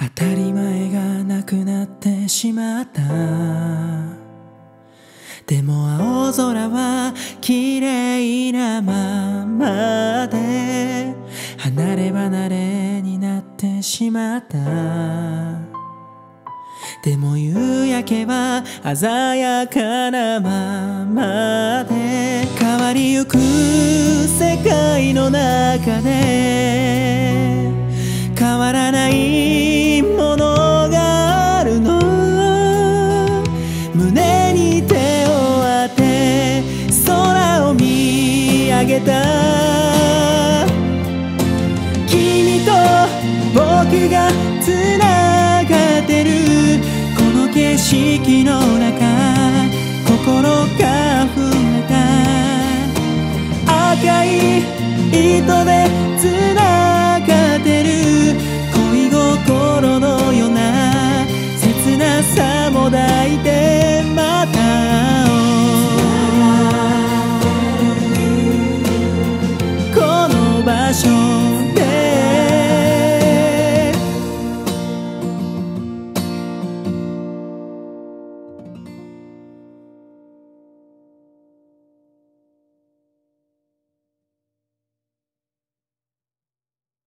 当たり前がなくなってしまった。でも青空は綺麗なままで離れ離れになってしまった。でも夕焼けは鮮やかなままで変わりゆく世界の中で胸に手を当て空を見上げた。君と僕がつながってる。この景色の中心が溢れた。赤い糸でつな 서